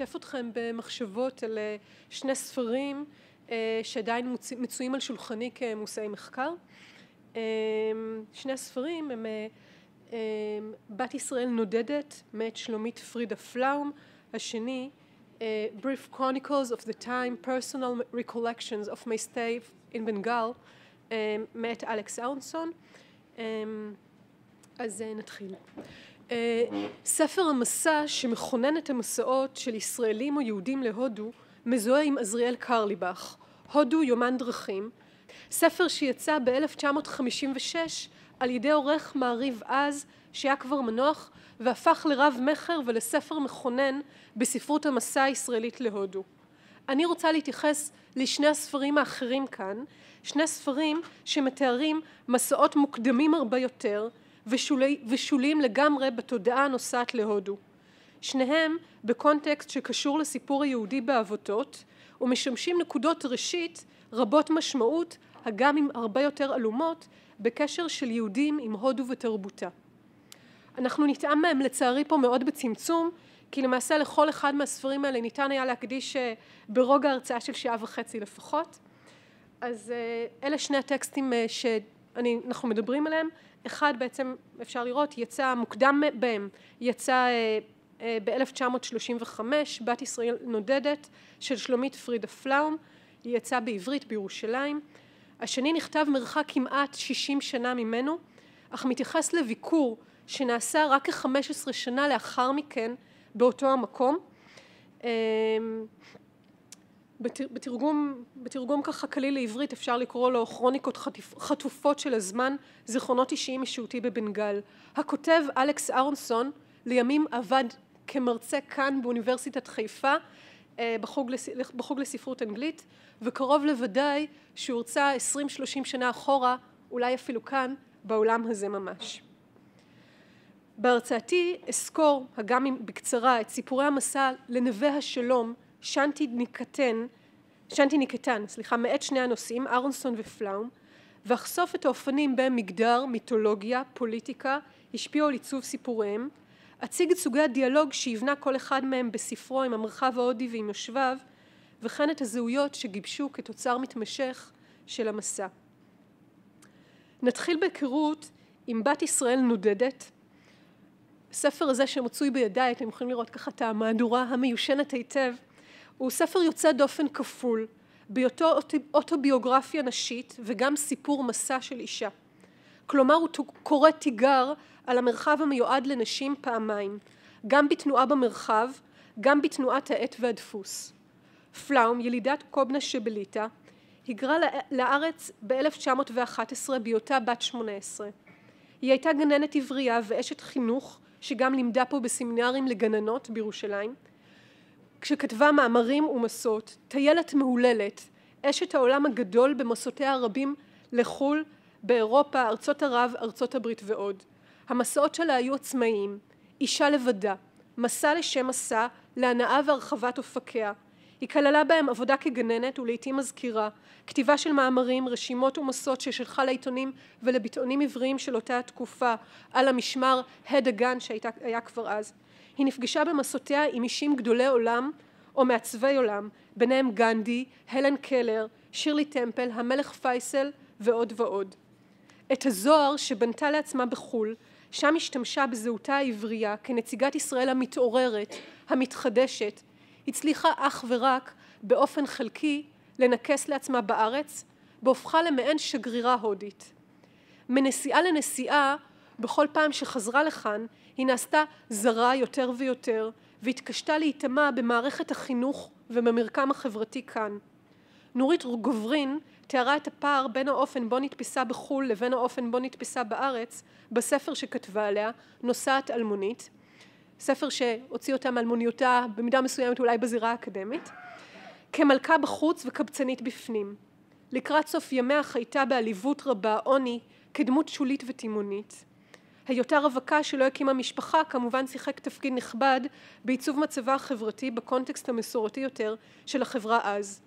לשתף אתכם במחשבות על שני ספרים שעדיין מצויים על שולחני כמושאי מחקר. שני הספרים הם בת ישראל נודדת מאת שלומית פרידה פלאום, השני Brief Chronicles of the Time Personal Recollections of My Stay in Bengal מאת אלכס אהרונסון. אז נתחיל. ספר המסע שמכונן את המסעות של ישראלים או יהודים להודו מזוהה עם עזריאל קרליבך, הודו יומן דרכים, ספר שיצא ב-1956 על ידי עורך מעריב אז שהיה כבר מנוח והפך לרב מכר ולספר מכונן בספרות המסע הישראלית להודו. אני רוצה להתייחס לשני הספרים האחרים כאן, שני ספרים שמתארים מסעות מוקדמים הרבה יותר ושולי, ושוליים לגמרי בתודעה הנוסעת להודו. שניהם בקונטקסט שקשור לסיפור היהודי באבותות ומשמשים נקודות ראשית רבות משמעות הגם עם הרבה יותר עלומות בקשר של יהודים עם הודו ותרבותה. אנחנו נטעם מהם לצערי פה מאוד בצמצום כי למעשה לכל אחד מהספרים האלה ניתן היה להקדיש אה, ברוגע הרצאה של שעה וחצי לפחות. אז אה, אלה שני הטקסטים אה, שאנחנו מדברים עליהם. אחד בעצם אפשר לראות יצא מוקדם בהם יצא ב-1935 בת ישראל נודדת של שלומית פרידה פלאום היא יצאה בעברית בירושלים. השני נכתב מרחק כמעט שישים שנה ממנו אך מתייחס לביקור שנעשה רק כחמש עשרה שנה לאחר מכן באותו המקום. אמ, בתרגום, בתרגום ככה קליל לעברית אפשר לקרוא לו כרוניקות חטופות של הזמן זיכרונות אישיים משהותי בבנגל. הכותב אלכס אהרונסון לימים עבד כמרצה כאן באוניברסיטת חיפה אה, בחוג, בחוג לספרות אנגלית וקרוב לוודאי שהוא הורצה עשרים שלושים שנה אחורה אולי אפילו כאן בעולם הזה ממש. בהרצאתי אסקור הגם בקצרה את סיפורי המסע לנווה השלום שנטי ניקטן שנטי ניקטן סליחה מאת שני הנושאים אהרונסון ופלאום ואחשוף את האופנים בהם מגדר מיתולוגיה פוליטיקה השפיעו על עיצוב סיפוריהם אציג את סוגי הדיאלוג שיבנה כל אחד מהם בספרו עם המרחב ההודי ועם יושביו וכן את הזהויות שגיבשו כתוצר מתמשך של המסע. נתחיל בהיכרות עם בת ישראל נודדת הספר הזה שמצוי בידיי אתם יכולים לראות ככה את המהדורה המיושנת היטב הוא ספר יוצא דופן כפול בהיותו אוטוביוגרפיה נשית וגם סיפור מסע של אישה. כלומר הוא קורא תיגר על המרחב המיועד לנשים פעמיים גם בתנועה במרחב גם בתנועת העט והדפוס. פלאום ילידת קובנה שבליטה היגרה לארץ ב-1911 בהיותה בת שמונה עשרה. היא הייתה גננת עברייה ואשת חינוך שגם לימדה פה בסמינרים לגננות בירושלים כשכתבה מאמרים ומסות טיילת מהוללת אשת העולם הגדול במסותיה הרבים לחו"ל באירופה ארצות ערב ארצות הברית ועוד. המסעות שלה היו עצמאיים. אישה לבדה. מסע לשם מסע להנאה והרחבת אופקיה. היא כללה בהם עבודה כגננת ולעיתים מזכירה, כתיבה של מאמרים, רשימות ומסות ששלחה לעיתונים ולביטאונים עבריים של אותה התקופה, על המשמר הד הגן שהיה כבר אז. היא נפגשה במסותיה עם אישים גדולי עולם או מעצבי עולם, ביניהם גנדי, הלן קלר, שירלי טמפל, המלך פייסל ועוד ועוד. את הזוהר שבנתה לעצמה בחו"ל, שם השתמשה בזהותה העברייה כנציגת ישראל המתעוררת, המתחדשת, הצליחה אך ורק באופן חלקי לנכס לעצמה בארץ בהופכה למעין שגרירה הודית. מנסיעה לנסיעה בכל פעם שחזרה לכאן היא נעשתה זרה יותר ויותר והתקשתה להיטמע במערכת החינוך ובמרקם החברתי כאן. נורית גוברין תיארה את הפער בין האופן בו נתפסה בחו"ל לבין האופן בו נתפסה בארץ בספר שכתבה עליה נוסעת אלמונית ספר שהוציא אותה מאלמוניותה במידה מסוימת אולי בזירה האקדמית כמלכה בחוץ וקבצנית בפנים לקראת סוף ימיה חייתה בעליבות רבה עוני כדמות שולית ותימונית היותה רווקה שלא הקימה משפחה כמובן שיחק תפקיד נכבד בעיצוב מצבה החברתי בקונטקסט המסורתי יותר של החברה אז.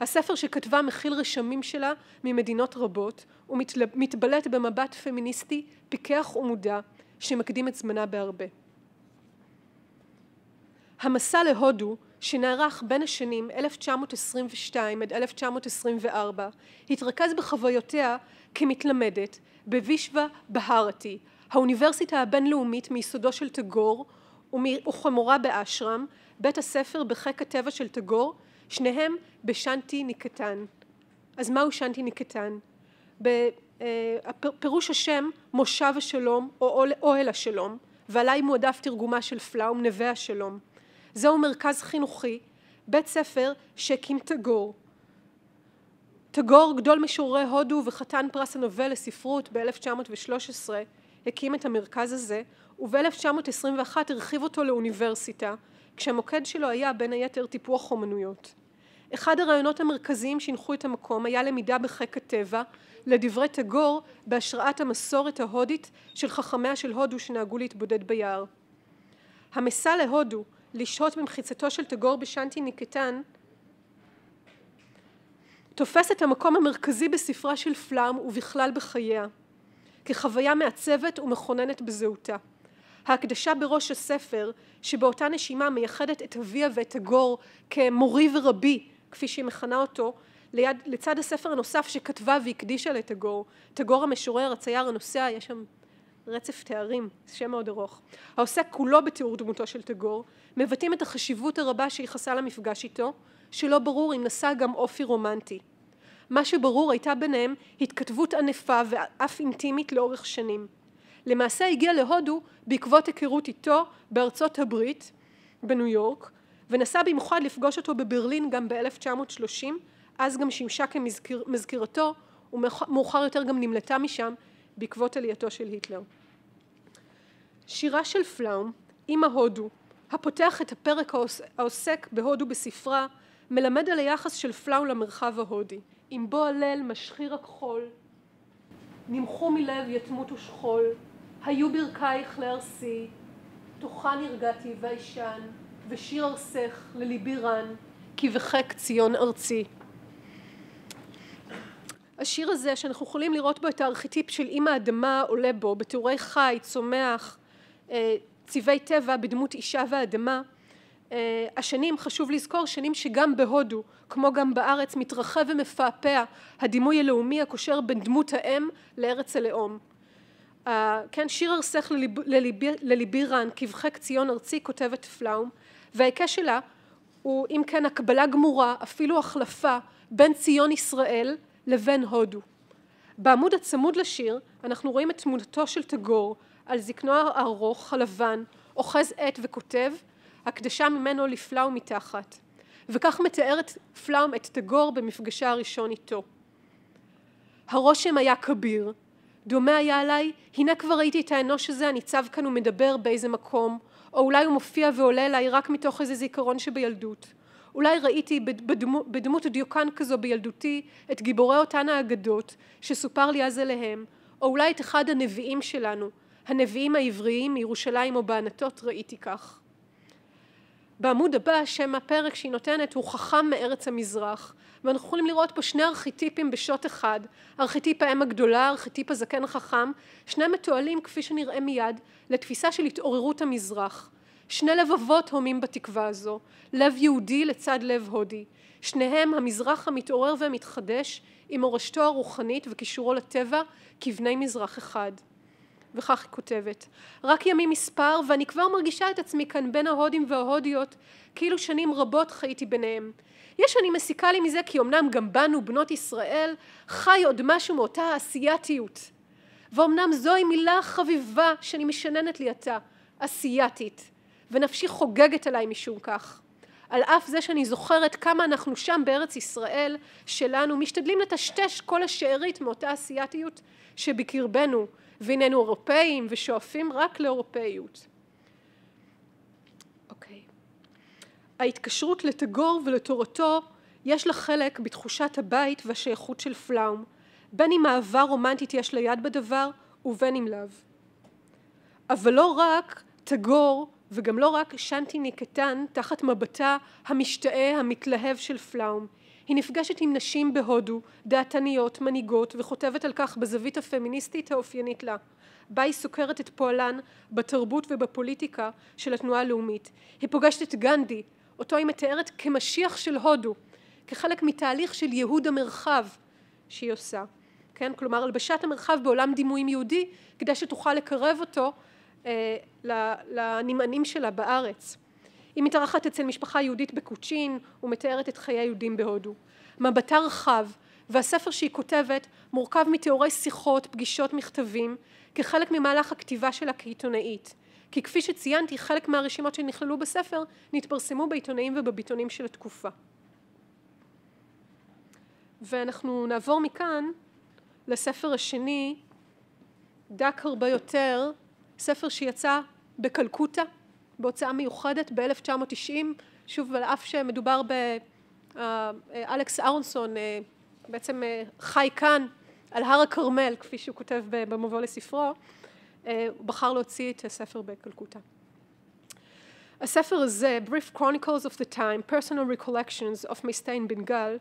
הספר שכתבה מכיל רשמים שלה ממדינות רבות ומתבלט במבט פמיניסטי פיקח ומודע שמקדים את זמנה בהרבה. המסע להודו שנערך בין השנים 1922 עד 1924 התרכז בחוויותיה כמתלמדת בווישווה בהרתי האוניברסיטה הבינלאומית מיסודו של טגור וכמורה באשרם בית הספר בחיק הטבע של טגור שניהם בשנטי ניקטן. אז מהו שנטי ניקטן? בפירוש השם מושב השלום או אוהל השלום ועליי מועדף תרגומה של פלאום נווה השלום. זהו מרכז חינוכי בית ספר שהקים טגור טגור גדול משוררי הודו וחתן פרס הנובל לספרות ב-1913 הקים את המרכז הזה וב-1921 הרחיב אותו לאוניברסיטה כשהמוקד שלו היה בין היתר טיפוח אומנויות אחד הרעיונות המרכזיים שהנחו את המקום היה למידה בחיק הטבע לדברי טגור בהשראת המסורת ההודית של חכמיה של הודו שנהגו להתבודד ביער. המסע להודו לשהות במחיצתו של טגור בשנטי ניקטן תופס את המקום המרכזי בספרה של פלאם ובכלל בחייה כחוויה מעצבת ומכוננת בזהותה. ההקדשה בראש הספר שבאותה נשימה מייחדת את אביה ואת טגור כמורי ורבי כפי שהיא מכנה אותו ליד, לצד הספר הנוסף שכתבה והקדישה לטגור, טגור המשורר, הצייר, הנוסע, יש שם רצף תארים, שם מאוד ארוך. העוסק כולו בתיאור דמותו של טגור, מבטאים את החשיבות הרבה שייחסה למפגש איתו, שלא ברור אם נשא גם אופי רומנטי. מה שברור הייתה ביניהם התכתבות ענפה ואף אינטימית לאורך שנים. למעשה הגיע להודו בעקבות היכרות איתו בארצות הברית, בניו יורק, ונסע במיוחד לפגוש אותו בברלין גם ב-1930 אז גם שימשה כמזכירתו ומאוחר יותר גם נמלטה משם בעקבות עלייתו של היטלר. שירה של פלאום, אימא הודו, הפותח את הפרק העוסק בהודו בספרה, מלמד על היחס של פלאום למרחב ההודי. אם בוא הלל משחיר הכחול, נמחו מלב יתמות ושכול, היו ברכייך לארסי, תוכה נרגעתי ואישן, ושיר ארסך לליבי רן, כי בחק ציון ארצי. השיר הזה שאנחנו יכולים לראות בו את הארכיטיפ של אימא אדמה עולה בו בתיאורי חי, צומח, אה, צבעי טבע בדמות אישה ואדמה השנים חשוב לזכור שנים שגם בהודו כמו גם בארץ מתרחב ומפעפע הדימוי הלאומי הקושר בין דמות האם לארץ הלאום כן שיר ארסך לליבי, לליבי רן כבחק ציון ארצי כותבת פלאום וההיקש שלה הוא אם כן הקבלה גמורה אפילו החלפה בין ציון ישראל לבין הודו. בעמוד הצמוד לשיר אנחנו רואים את תמונתו של טגור על זקנו הארוך הלבן אוחז עט וכותב הקדשה ממנו לפלאום מתחת. וכך מתארת פלאום את טגור במפגשה הראשון איתו. הרושם היה כביר. דומה היה עליי הנה כבר ראיתי את האנוש הזה הניצב כאן ומדבר באיזה מקום. או אולי הוא מופיע ועולה אליי רק מתוך איזה זיכרון שבילדות. אולי ראיתי בדמות, בדמות דיוקן כזו בילדותי את גיבורי אותן האגדות שסופר לי אז אליהם, או אולי את אחד הנביאים שלנו, הנביאים העבריים מירושלים או בענתות ראיתי כך. בעמוד הבא שם הפרק שהיא נותנת הוא חכם מארץ המזרח ואנחנו יכולים לראות פה שני ארכיטיפים בשוט אחד ארכיטיפ האם הגדולה ארכיטיפ הזקן החכם שני מתועלים כפי שנראה מיד לתפיסה של התעוררות המזרח שני לבבות הומים בתקווה הזו, לב יהודי לצד לב הודי, שניהם המזרח המתעורר והמתחדש עם מורשתו הרוחנית וקישורו לטבע כבני מזרח אחד. וכך היא כותבת: רק ימים מספר ואני כבר מרגישה את עצמי כאן בין ההודים וההודיות כאילו שנים רבות חייתי ביניהם. יש אני מסיקה לי מזה כי אמנם גם בנו בנות ישראל חי עוד משהו מאותה האסייתיות ואומנם זוהי מילה חביבה שאני משננת לי עתה אסייתית ונפשי חוגגת עליי משום כך. על אף זה שאני זוכרת כמה אנחנו שם בארץ ישראל שלנו משתדלים לטשטש כל השארית מאותה אסייתיות שבקרבנו והננו אירופאים ושואפים רק לאירופאיות. אוקיי. ההתקשרות לטגור ולתורתו יש לה חלק בתחושת הבית והשייכות של פלאום בין אם אהבה רומנטית יש לה יד בדבר ובין אם לאו. אבל לא רק טגור וגם לא רק שנטי ניקטן תחת מבטה המשתאה המתלהב של פלאום, היא נפגשת עם נשים בהודו, דעתניות, מנהיגות, וכותבת על כך בזווית הפמיניסטית האופיינית לה. בה היא סוקרת את פועלן בתרבות ובפוליטיקה של התנועה הלאומית. היא פוגשת את גנדי, אותו היא מתארת כמשיח של הודו, כחלק מתהליך של ייהוד המרחב שהיא עושה. כן? כלומר הלבשת המרחב בעולם דימויים יהודי כדי שתוכל לקרב אותו אה, לנמענים שלה בארץ. היא מתארחת אצל משפחה יהודית בקוצ'ין ומתארת את חיי היהודים בהודו. מבטה רחב והספר שהיא כותבת מורכב מתיאורי שיחות, פגישות, מכתבים כחלק ממהלך הכתיבה שלה כעיתונאית. כי כפי שציינתי חלק מהרשימות שנכללו בספר נתפרסמו בעיתונאים ובביטונים של התקופה. ואנחנו נעבור מכאן לספר השני, דק הרבה יותר, ספר שיצא בקלקוטה בהוצאה מיוחדת ב-1990, שוב על אף שמדובר באלכס אה, אהרונסון אה, בעצם אה, חי כאן על הר הכרמל כפי שהוא כותב במבוא לספרו, הוא בחר להוציא את הספר בקלקוטה. הספר הזה, Brief Chronicles of the Time, Personal Recollections of my stay in Bengal,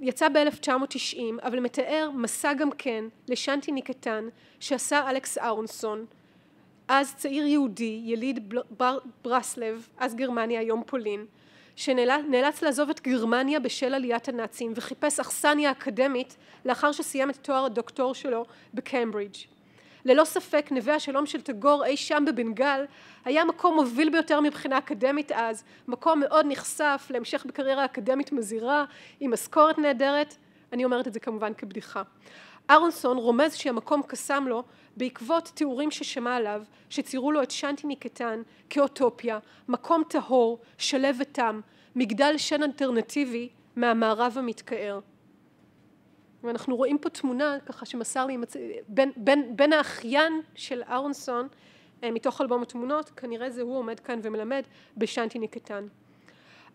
יצא ב-1990 אבל מתאר מסע גם כן לשנטי ניקטן שעשה אלכס אהרונסון אז צעיר יהודי, יליד ברסלב, אז גרמניה, היום פולין, שנאלץ לעזוב את גרמניה בשל עליית הנאצים וחיפש אכסניה אקדמית לאחר שסיים את תואר הדוקטור שלו בקיימברידג'. ללא ספק נווה השלום של טגור אי שם בבנגל היה מקום מוביל ביותר מבחינה אקדמית אז, מקום מאוד נחשף להמשך בקריירה אקדמית מזהירה עם משכורת נהדרת, אני אומרת את זה כמובן כבדיחה. אהרונסון רומז שהמקום קסם לו בעקבות תיאורים ששמע עליו שציירו לו את שנטיני קטן כאוטופיה, מקום טהור, שלו ותם, מגדל שן אלטרנטיבי מהמערב המתקער. ואנחנו רואים פה תמונה ככה שמסר לי בין, בין, בין האחיין של אהרונסון אה, מתוך אלבום התמונות כנראה זה הוא עומד כאן ומלמד בשנטיני קטן.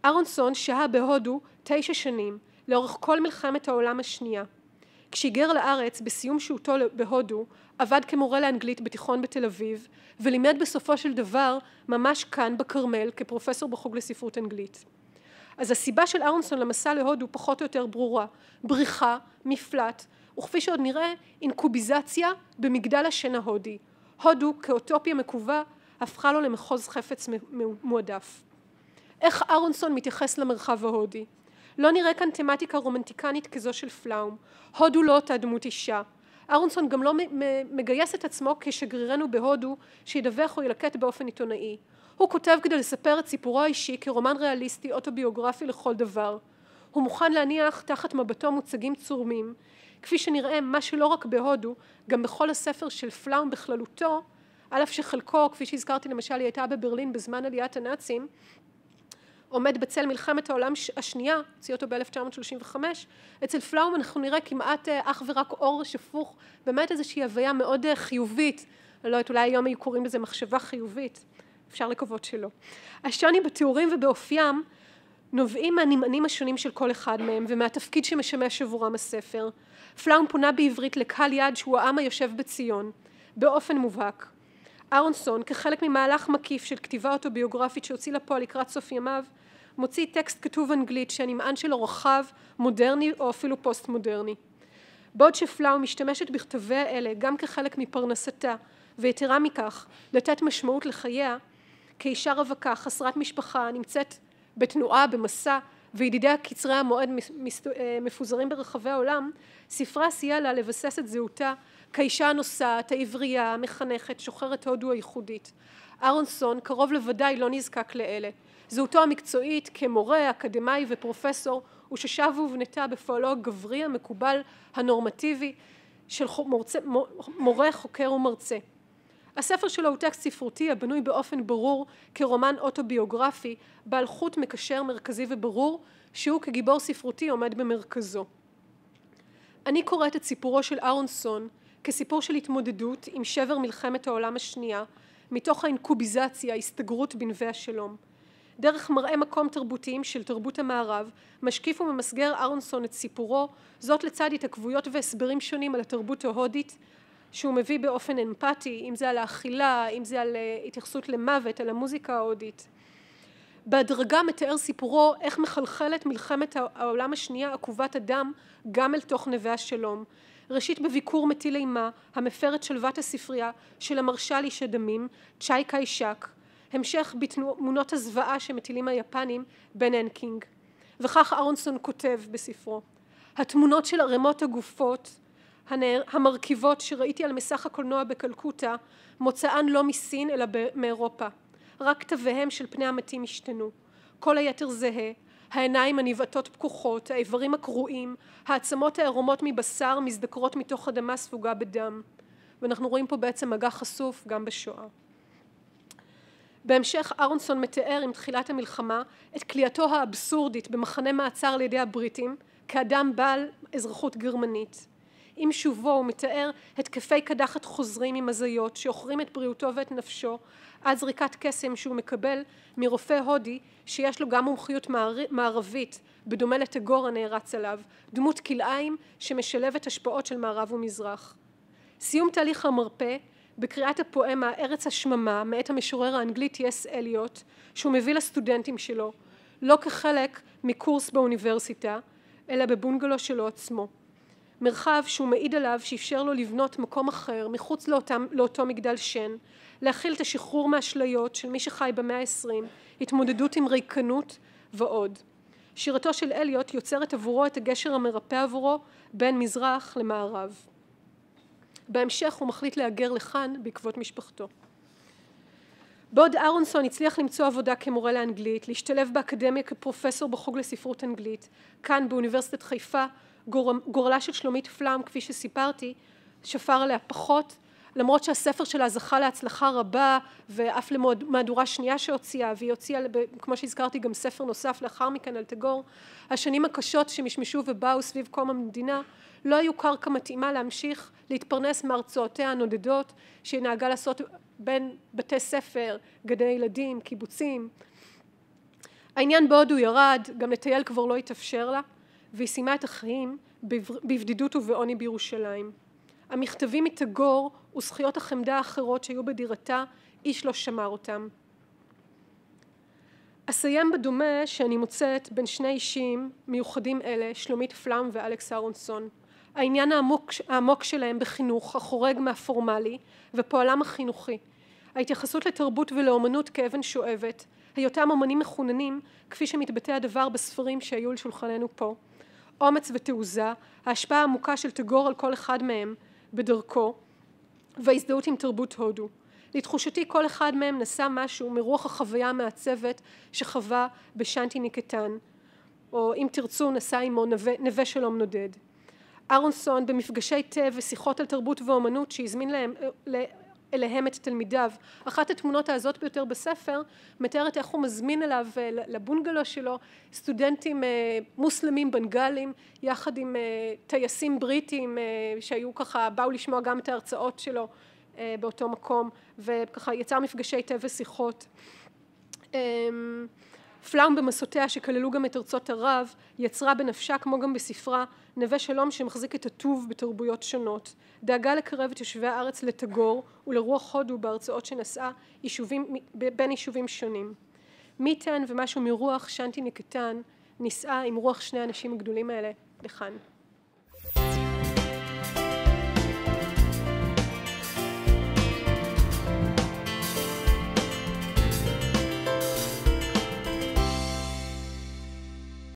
אהרונסון שהה בהודו תשע שנים לאורך כל מלחמת העולם השנייה כשהיגר לארץ בסיום שהותו בהודו עבד כמורה לאנגלית בתיכון בתל אביב ולימד בסופו של דבר ממש כאן בכרמל כפרופסור בחוג לספרות אנגלית. אז הסיבה של אהרונסון למסע להודו פחות או יותר ברורה בריחה, מפלט וכפי שעוד נראה אינקוביזציה במגדל השן ההודי. הודו כאוטופיה מקווה הפכה לו למחוז חפץ מועדף. איך אהרונסון מתייחס למרחב ההודי? לא נראה כאן תמטיקה רומנטיקנית כזו של פלאום. הודו לא אותה דמות אישה. אהרונסון גם לא מגייס את עצמו כשגרירנו בהודו שידווח או ילקט באופן עיתונאי. הוא כותב כדי לספר את סיפורו האישי כרומן ריאליסטי אוטוביוגרפי לכל דבר. הוא מוכן להניח תחת מבטו מוצגים צורמים. כפי שנראה מה שלא רק בהודו, גם בכל הספר של פלאום בכללותו, על אף שחלקו, כפי שהזכרתי למשל, היא הייתה בברלין בזמן עליית הנאצים, עומד בצל מלחמת העולם השנייה, הוציא אותו ב-1935, אצל פלאום אנחנו נראה כמעט אה, אך ורק אור שפוך, באמת איזושהי הוויה מאוד אה, חיובית, אני לא יודעת, אולי היום היו קוראים לזה מחשבה חיובית, אפשר לקוות שלא. השוני בתיאורים ובאופיים נובעים מהנמענים השונים של כל אחד מהם ומהתפקיד שמשמש עבורם הספר. פלאום פונה בעברית לקהל יעד שהוא העם היושב בציון, באופן מובהק. אהרונסון כחלק ממהלך מקיף של כתיבה אוטוביוגרפית שהוציא לפועל לקראת סוף ימיו מוציא טקסט כתוב אנגלית שהנמען שלו רחב, מודרני או אפילו פוסט מודרני. בעוד שפלאו משתמשת בכתבי האלה גם כחלק מפרנסתה ויתרה מכך לתת משמעות לחייה כאישה רווקה חסרת משפחה נמצאת בתנועה במסע וידידיה קצרי המועד אה, מפוזרים ברחבי העולם ספרה סייע לה לבסס את זהותה כאישה הנוסעת, העברייה, המחנכת, שוחרת הודו הייחודית. אהרונסון קרוב לוודאי לא נזקק לאלה. זהותו המקצועית כמורה, אקדמאי ופרופסור הוא ששב ובנתה בפועלו הגברי המקובל הנורמטיבי של מורצה, מורה, חוקר ומרצה. הספר שלו הוא טקסט ספרותי הבנוי באופן ברור כרומן אוטוביוגרפי בעל חוט מקשר מרכזי וברור שהוא כגיבור ספרותי עומד במרכזו. אני קוראת את סיפורו של אהרונסון כסיפור של התמודדות עם שבר מלחמת העולם השנייה מתוך האינקוביזציה, ההסתגרות בנווה השלום. דרך מראה מקום תרבותיים של תרבות המערב משקיף וממסגר אהרונסון את סיפורו זאת לצד התעכבויות והסברים שונים על התרבות ההודית שהוא מביא באופן אמפתי אם זה על האכילה אם זה על אה, התייחסות למוות על המוזיקה ההודית בהדרגה מתאר סיפורו איך מחלחלת מלחמת העולם השנייה עקובת הדם גם אל תוך נווה השלום. ראשית בביקור מטיל אימה, המפר את שלוות הספרייה של המרשל איש הדמים, צ'אי קיישק, המשך בתמונות הזוועה שמטילים היפנים בן הנקינג. וכך אהרונסון כותב בספרו: התמונות של ערימות הגופות המרכיבות שראיתי על מסך הקולנוע בקלקוטה מוצאן לא מסין אלא מאירופה רק תוויהם של פני המתים השתנו כל היתר זהה העיניים הנבעטות פקוחות האיברים הקרועים העצמות הערומות מבשר מזדקרות מתוך אדמה ספוגה בדם ואנחנו רואים פה בעצם מגע חשוף גם בשואה בהמשך אהרונסון מתאר עם תחילת המלחמה את כליאתו האבסורדית במחנה מעצר על ידי הבריטים כאדם בעל אזרחות גרמנית. עם שובו הוא מתאר התקפי קדחת חוזרים עם הזיות שעוכרים את בריאותו ואת נפשו עד זריקת קסם שהוא מקבל מרופא הודי שיש לו גם מומחיות מערבית בדומה לטגור הנערץ עליו דמות כלאיים שמשלבת השפעות של מערב ומזרח. סיום תהליך המרפא בקריאת הפואמה ארץ השממה מאת המשורר האנגלי טי.אס אליוט שהוא מביא לסטודנטים שלו לא כחלק מקורס באוניברסיטה אלא בבונגלו שלו עצמו מרחב שהוא מעיד עליו שאפשר לו לבנות מקום אחר מחוץ לאותם, לאותו מגדל שן להכיל את השחרור מהאשליות של מי שחי במאה העשרים התמודדות עם ריקנות ועוד שירתו של אליוט יוצרת עבורו את הגשר המרפא עבורו בין מזרח למערב בהמשך הוא מחליט להגר לכאן בעקבות משפחתו. בעוד אהרונסון הצליח למצוא עבודה כמורה לאנגלית, להשתלב באקדמיה כפרופסור בחוג לספרות אנגלית, כאן באוניברסיטת חיפה גורלה של שלומית פלאם כפי שסיפרתי שפר עליה פחות למרות שהספר שלה זכה להצלחה רבה ואף למהדורה שנייה שהוציאה והיא הוציאה כמו שהזכרתי גם ספר נוסף לאחר מכן על טגור השנים הקשות שמשמשו ובאו סביב קום המדינה לא היו קרקע מתאימה להמשיך להתפרנס מהרצאותיה הנודדות שהיא נהגה לעשות בין בתי ספר, גני ילדים, קיבוצים. העניין בהודו ירד, גם לטייל כבר לא התאפשר לה, והיא סיימה את החיים בבדידות ובעוני בירושלים. המכתבים מתגור וזכיות החמדה האחרות שהיו בדירתה, איש לא שמר אותם. אסיים בדומה שאני מוצאת בין שני אישים מיוחדים אלה, שלומית פלאם ואלכס אהרונסון. העניין העמוק, העמוק שלהם בחינוך החורג מהפורמלי ופועלם החינוכי ההתייחסות לתרבות ולאומנות כאבן שואבת היותם אומנים מחוננים כפי שמתבטא הדבר בספרים שהיו על שולחננו פה אומץ ותעוזה ההשפעה העמוקה של טגור על כל אחד מהם בדרכו וההזדהות עם תרבות הודו. לתחושתי כל אחד מהם נשא משהו מרוח החוויה המעצבת שחווה בשנטי ניקטן. או אם תרצו נשא עמו נווה, נווה שלום נודד. אהרונסון במפגשי תה ושיחות על תרבות ואומנות שהזמין להם, אליהם את תלמידיו. אחת התמונות העזות ביותר בספר מתארת איך הוא מזמין אליו אה, לבונגלו שלו סטודנטים אה, מוסלמים בנגלים יחד עם אה, טייסים בריטים שהיו ככה באו לשמוע גם את ההרצאות שלו באותו מקום וככה יצר מפגשי תה ושיחות פלאום במסעותיה שכללו גם את ארצות ערב יצרה בנפשה כמו גם בספרה נווה שלום שמחזיק את הטוב בתרבויות שונות. דאגה לקרב את יושבי הארץ לטגור ולרוח הודו בהרצאות שנשאה יישובים, בין יישובים שונים. מי ייתן ומשהו מרוח שנטי נקטן נישאה עם רוח שני האנשים הגדולים האלה לכאן